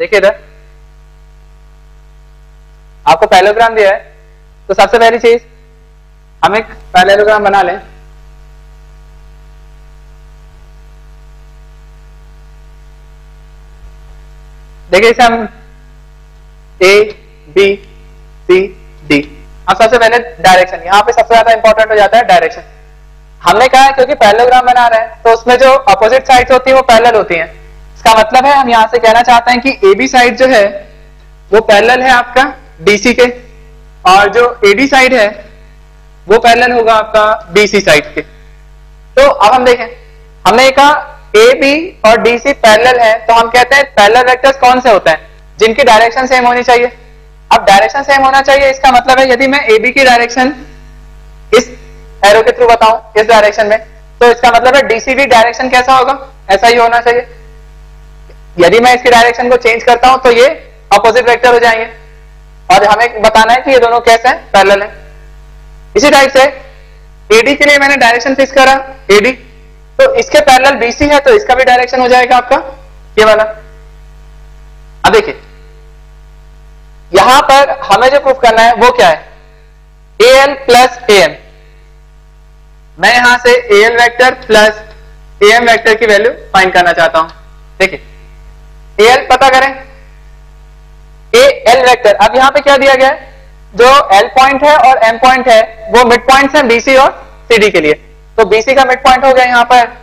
देखिए इधर। आपको पैलोग्राम दिया है तो सबसे पहली चीज़, हम एक पैलोग्राम बना लें। देखिए इसे हम ए बी सी डी अब सबसे पहले डायरेक्शन यहाँ पे सबसे ज़्यादा इंपॉर्टेंट हो जाता है डायरेक्शन हमने कहा है क्योंकि पैलोग्राम बना रहे हैं तो उसमें जो अपोजिट साइड्स होती है, वो पैरेलल होती हैं। इसका मतलब है, हम यहाँ से कहना चाहते हैं कि ए बी साइड जो है, वो पैरेलल है आपका डीसी के, और जो ए एडी साइड है, वो पैरेलल होगा आपका बीसी साइड के। तो अब हम देखें, हमने कहा ए बी और डी सी पैरेलल है तो हम कहते हैं पैरेलल वेक्टर्स कौन से होते हैं? जिनकी डायरेक्शन सेम होनी चाहिए। अब डायरेक्शन सेम होना चाहिए, इसका मतलब है यदि मैं ए बी की डायरेक्शन इस एरो के थ्रू बताऊँ, इस डायरेक्शन में तो इसका मतलब है डीसीबी डायरेक्शन कैसा होगा? ऐसा ही होना चाहिए। यदि मैं इसकी डायरेक्शन को चेंज करता हूँ तो ये अपोजिट वेक्टर हो जाएँगे। और हमें बताना है कि ये दोनों कैसे हैं पैरेलल है। इसी टाइप से एडी के लिए मैंने डायरेक्शन फिक्स करा एडी तो इसके पैरेलल बीसी है तो इसका भी डायरेक्शन हो जाएगा आपका, ये वाला। अब देखिए, यहाँ पर हमें जो प्रूफ करना है, वो क्या है? A L plus A M मैं यहाँ से A L vector plus A M vector की वैल्यू फाइंड करना चाहता हूँ। देखिए एल पता करें। ए एल वैक्टर अब यहाँ पे क्या दिया गया है? जो एल पॉइंट है और एम पॉइंट है वो मिड पॉइंट है बीसी और सीडी के लिए। तो बीसी का मिड पॉइंट हो गया यहाँ पर।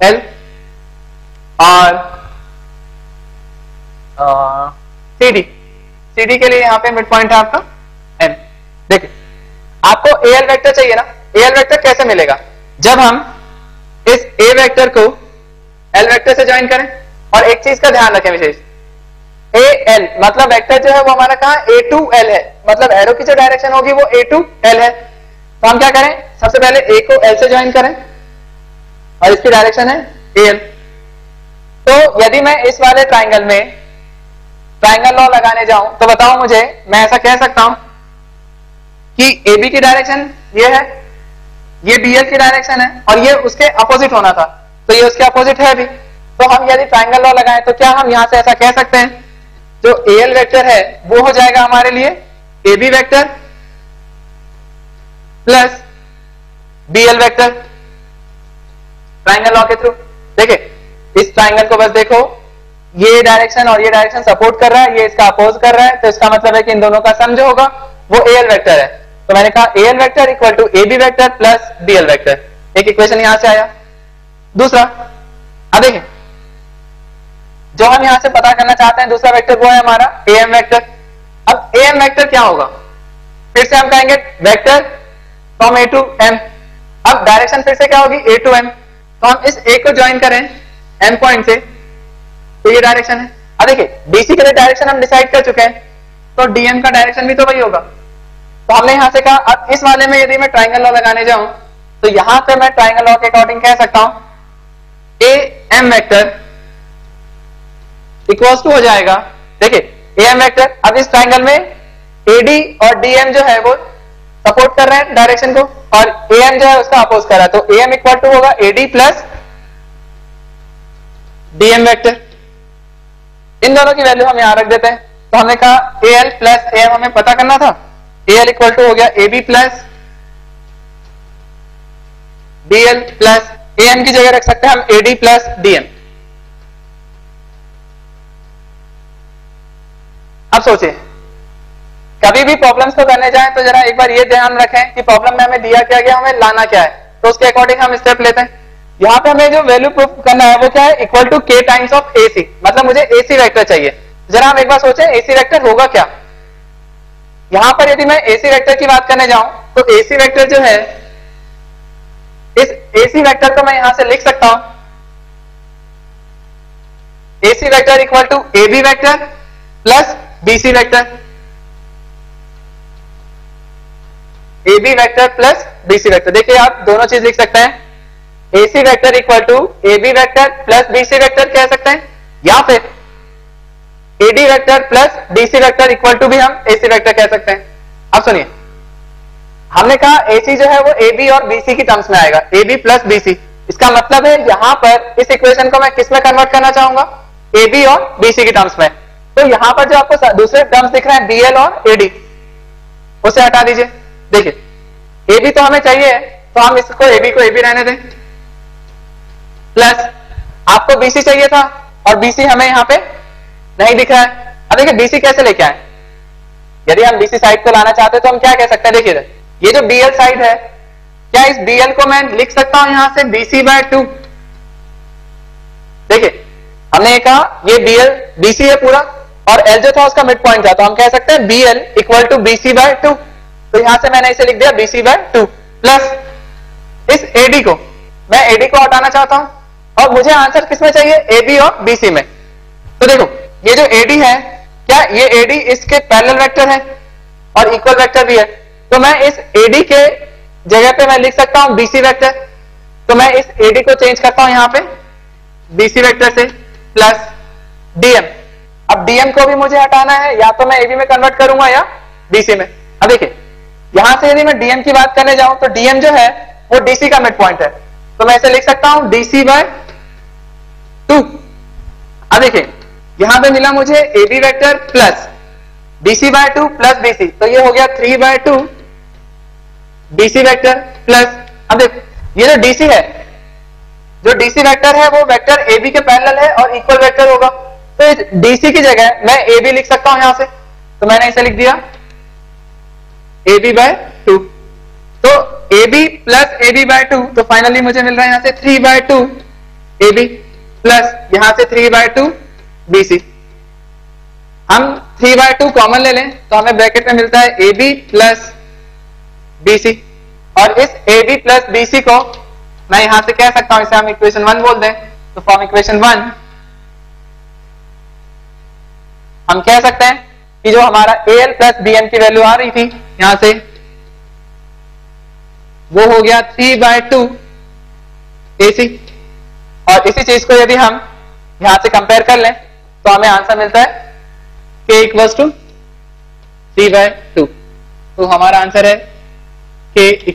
एल और सीडी सीडी के लिए यहाँ पे मिड पॉइंट है आपका एम देखिए आपको ए एल वैक्टर चाहिए ना? ए एल वैक्टर कैसे मिलेगा? जब हम इस ए वैक्टर को एल वैक्टर से ज्वाइन करें और एक चीज़ का ध्यान रखें विशेष। ए एल मतलब वेक्टर जो है वो हमारा कहा? ए टू एल है। मतलब एरो की जो डायरेक्शन होगी वो ए टू एल है। तो हम क्या करें? सबसे पहले ए को एल से ज्वाइन करें। और इसकी डायरेक्शन है ए एल तो यदि मैं इस वाले ट्राइंगल में ट्राइंगल लॉ लगाने जाऊँ तो बताओ मुझे, मैं ऐसा कह सकता हूँ कि ए बी की डायरेक्शन ये है, ये बी एल की डायरेक्शन है, और ये उसके अपोजिट होना था। तो ये उसके अपोजिट है भी तो हम यदि ट्राइंगल लॉ लगाए तो क्या हम यहाँ से ऐसा कह सकते हैं? जो ए एल वैक्टर है, वो हो जाएगा हमारे लिए A B vector plus B L vector triangle law के थ्रू देखिए, इस ट्राइंगल को बस देखो। ये डायरेक्शन और ये डायरेक्शन सपोर्ट कर रहा है, ये इसका अपोज कर रहा है तो इसका मतलब है कि इन दोनों का सम जो होगा, वो ए एल वैक्टर है। तो मैंने कहा A L vector equal to A B vector plus B L vector एक इक्वेशन यहाँ से आया। दूसरा, अब देखिए जो हम यहाँ से पता करना चाहते हैं, दूसरा वेक्टर वो है हमारा ए एम वैक्टर अब ए एम वैक्टर क्या होगा? फिर से हम कहेंगे vector from A to M अब डायरेक्शन फिर से क्या होगी? ए टू एम तो हम इस ए को ज्वाइन करें एम पॉइंट से। तो ये डायरेक्शन है। अब देखिए डीसी के लिए डायरेक्शन हम डिसाइड कर चुके हैं। तो डीएम का डायरेक्शन भी तो वही होगा। तो हमने यहाँ से कहा, अब इस वाले में यदि मैं ट्राइंगल लॉ लगाने जाऊँ तो यहाँ पे मैं ट्राइंगल लॉ के अकॉर्डिंग कह सकता हूँ। A M vector equals to हो जाएगा। देखिए ए एम वेक्टर अब इस ट्राइंगल में एडी और डीएम जो है वो सपोर्ट कर रहे हैं डायरेक्शन को, और ए एम जो है उसका अपोज कर रहा है। तो ए एम इक्वल टू होगा एडी प्लस डीएम वेक्टर इन दोनों की वैल्यू हम यहाँ रख देते हैं। तो हमने कहा A L plus A M हमें पता करना था। ए एल इक्वल टू हो गया A B plus DL plus A M की जगह रख सकते हैं हम ए डी प्लस डी अब सोचिए कभी भी प्रॉब्लम्स को करने जाएँ तो जरा एक बार ये ध्यान रखें कि प्रॉब्लम में हमें दिया क्या गया, हमें लाना क्या है। तो उसके अकॉर्डिंग हम स्टेप लेते हैं। यहाँ पे हमें जो वैल्यू प्रूफ करना है वो क्या है? Equal to k times of AC मतलब मुझे एसी वेक्टर चाहिए। जरा हम एक बार सोचें एसी वेक्टर होगा क्या? यहाँ पर यदि मैं एसी वेक्टर की बात करने जाऊँ तो एसी वेक्टर जो है, इस एसी वेक्टर को मैं यहाँ से लिख सकता हूँ। AC vector equal to A B vector plus BC vector A B vector plus BC vector देखिए आप दोनों चीज़ लिख सकते हैं। AC vector equal to A B vector plus BC vector कह सकते हैं। या फिर AD vector plus DC vector equal to भी हम एसी वेक्टर कह सकते हैं। अब सुनिए। हमने कहा एसी जो है वो ए बी और बीसी की टर्म्स में आएगा। ए बी प्लस बीसी इसका मतलब है यहाँ पर इस इक्वेशन को मैं किसमें कन्वर्ट करना चाहूँगा? ए बी और बीसी की टर्म्स में। तो यहाँ पर जो आपको दूसरे टर्म्स दिख रहे हैं बीएल और एडी उसे हटा दीजिए। देखिए ए बी तो हमें चाहिए तो हम इसको ए बी को ए बी रहने दें। प्लस आपको बीसी चाहिए था, और बीसी हमें यहाँ पे नहीं दिख रहा है। अब देखिए बीसी कैसे लेके आए? यदि हम बीसी साइड को लाना चाहते तो हम क्या कह सकते हैं? देखिए, ये जो बीएल साइड है, क्या इस बीएल को मैं लिख सकता हूँ यहाँ से? बीसी बाय टू देखिए, हमने कहा, ये बीएल बीसी है पूरा। और जो था उसका मिड पॉइंट था? तो हम कह सकते हैं B L equal to BC by two तो यहाँ से मैंने इसे लिख दिया बीसी बाय टू प्लस इस एडी को, मैं एडी को हटाना चाहता हूँ और मुझे आंसर किसमें चाहिए? एबी और बीसी में। तो देखो, ये जो एडी है, क्या ये एडी इसके पैरेलल वेक्टर है? और इक्वल वेक्टर भी है। तो मैं इस एडी के जगह पे मैं लिख सकता हूँ बीसी वेक्टर तो मैं इस एडी को चेंज करता हूँ यहाँ पे बीसी वेक्टर से प्लस डीएम डीएम को भी मुझे हटाना है, या तो मैं एबी में कन्वर्ट करूँगा या बीसी में। अब देखिए, यहाँ से यदि मैं डीएम की बात करने जाऊँ तो डीएम जो है, वो डीसी का मिड पॉइंट है। तो मैं इसे लिख सकता हूँ डीसी बाय टू अब देखिए, यहाँ पे मिला मुझे A B vector plus DC by two plus BC तो ये हो गया three by two DC vector plus अब देख ये जो डीसी है, जो डीसी वेक्टर है, वो वेक्टर एबी के पैरेलल है और इक्वल वेक्टर होगा। तो डीसी की जगह मैं ए बी लिख सकता हूँ यहाँ से। तो मैंने इसे लिख दिया। ए बी बाय टू तो A B plus A B by two तो फाइनली मुझे मिल रहा है यहाँ से three by two A B plus यहाँ से थ्री बाय टू बीसी हम थ्री बाय टू कॉमन ले लें। तो हमें ब्रैकेट में मिलता है ए बी प्लस बीसी और इस ए बी प्लस बीसी को मैं यहाँ से कह सकता हूँ। इसे हम इक्वेशन वन बोल दें। तो फॉर्म इक्वेशन वन हम कह सकते हैं कि जो हमारा A L plus B M की वैल्यू आ रही थी, यहाँ से, वो हो गया three by two A C और इसी चीज़ को यदि हम यहाँ से कंपेयर कर लें तो हमें आंसर मिलता है k equals to three by two तो हमारा आंसर है के